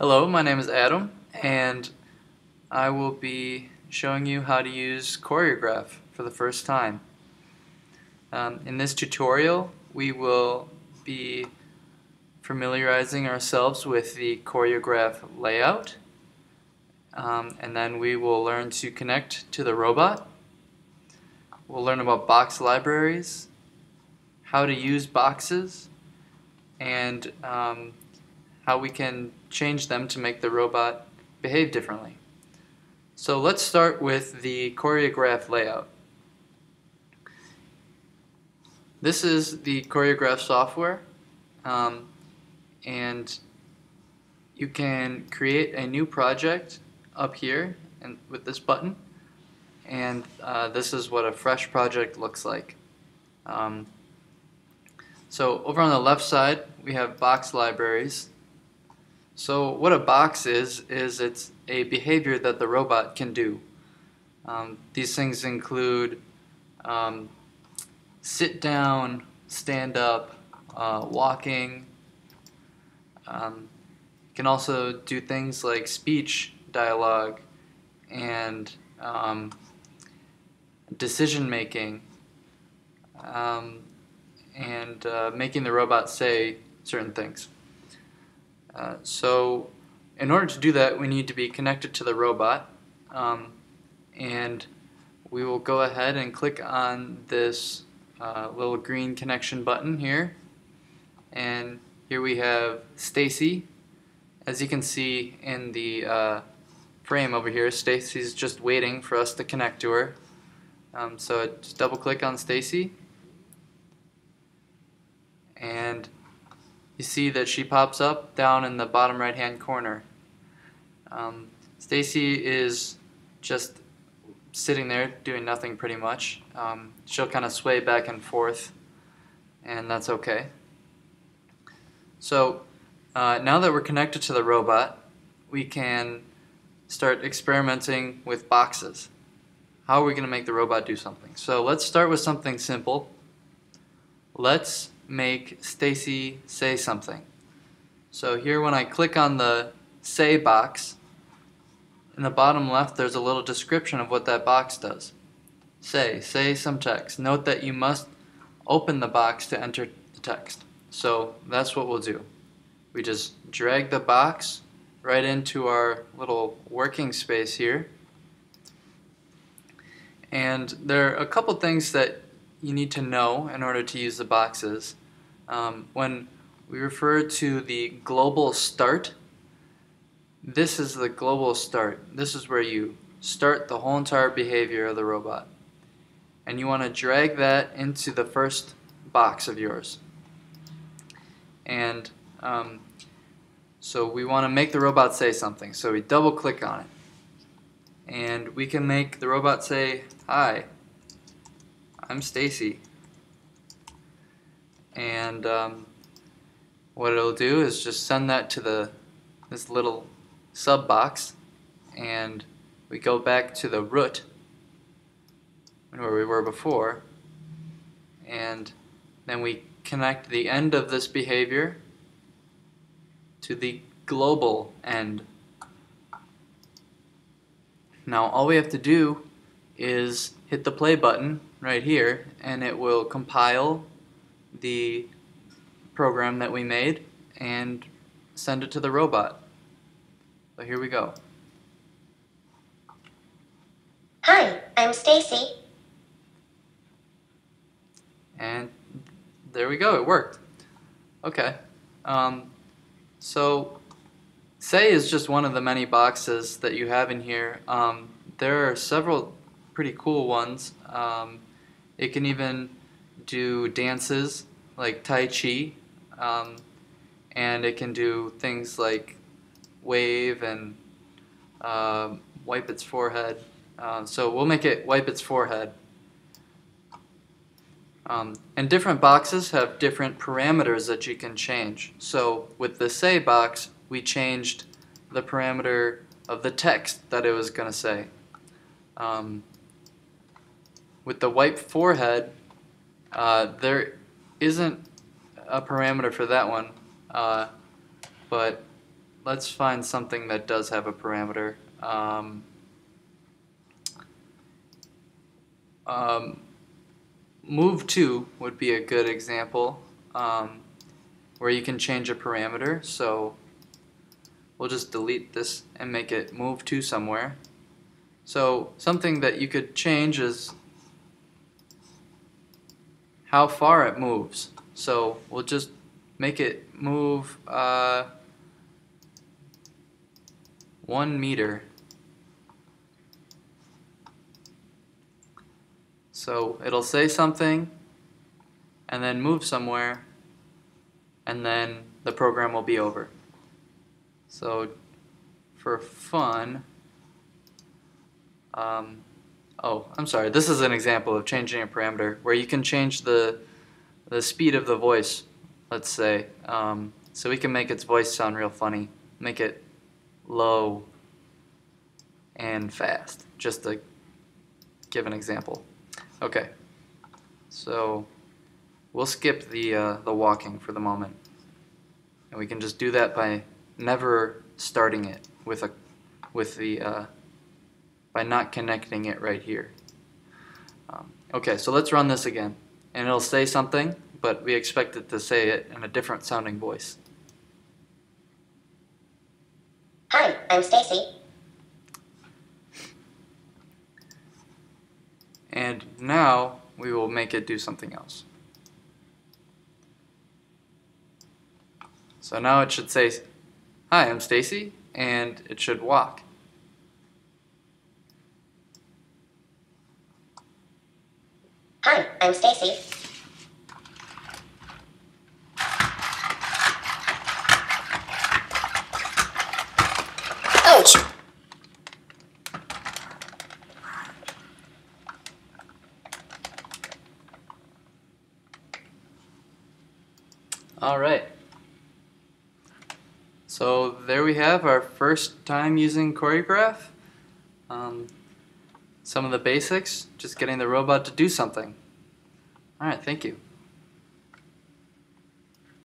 Hello, my name is Adam, and I will be showing you how to use Choregraphe for the first time. Um, in this tutorial, we will be familiarizing ourselves with the Choregraphe layout, um, and then we will learn to connect to the robot. We'll learn about box libraries, how to use boxes, and um, how we can change them to make the robot behave differently. So let's start with the Choregraphe layout. This is the Choregraphe software um, and you can create a new project up here and with this button and uh, this is what a fresh project looks like. Um, so over on the left side we have box libraries so what a box is, is it's a behavior that the robot can do. Um, these things include um, sit down, stand up, uh, walking. Um, you can also do things like speech, dialogue, and um, decision making, um, and uh, making the robot say certain things. Uh, so in order to do that, we need to be connected to the robot. Um, and we will go ahead and click on this uh, little green connection button here. And here we have Stacy. As you can see in the uh, frame over here, Stacy's just waiting for us to connect to her. Um, so just double click on Stacy. And you see that she pops up down in the bottom right hand corner. Um, Stacy is just sitting there doing nothing pretty much. Um, she'll kind of sway back and forth and that's okay. So uh, now that we're connected to the robot we can start experimenting with boxes. How are we going to make the robot do something? So let's start with something simple. Let's make Stacy say something. So here when I click on the say box, in the bottom left there's a little description of what that box does. Say, say some text. Note that you must open the box to enter the text. So that's what we'll do. We just drag the box right into our little working space here. And there are a couple things that you need to know in order to use the boxes. Um, when we refer to the global start, this is the global start. This is where you start the whole entire behavior of the robot. And you want to drag that into the first box of yours. And um, so we want to make the robot say something. So we double click on it. And we can make the robot say, Hi, I'm Stacy. And um, what it'll do is just send that to the this little sub box and we go back to the root where we were before and then we connect the end of this behavior to the global end. Now all we have to do is hit the play button right here and it will compile the program that we made and send it to the robot. So here we go. Hi, I'm Stacy. And there we go, it worked. Okay. Um, so say is just one of the many boxes that you have in here. Um, there are several pretty cool ones. Um, it can even do dances like Tai Chi, um, and it can do things like wave and uh, wipe its forehead. Uh, so we'll make it wipe its forehead. Um, and different boxes have different parameters that you can change. So with the say box, we changed the parameter of the text that it was going to say. Um, with the wipe forehead, uh, there isn't a parameter for that one, uh, but let's find something that does have a parameter. Um, um, move to would be a good example um, where you can change a parameter. So we'll just delete this and make it move to somewhere. So something that you could change is how far it moves. So we'll just make it move uh, one meter. So it'll say something and then move somewhere and then the program will be over. So for fun, um, oh, I'm sorry, this is an example of changing a parameter where you can change the, the speed of the voice, let's say. Um, so we can make its voice sound real funny, make it low and fast, just to give an example. Okay, so we'll skip the, uh, the walking for the moment. And we can just do that by never starting it with a with the uh, by not connecting it right here. Um, okay, so let's run this again, and it'll say something, but we expect it to say it in a different sounding voice. Hi, I'm Stacy. And now we will make it do something else. So now it should say, Hi, I'm Stacy, and it should walk. Hi, I'm Stacy. Ouch! All right. So there we have our first time using Choregraphe. Um, some of the basics, just getting the robot to do something. All right, thank you.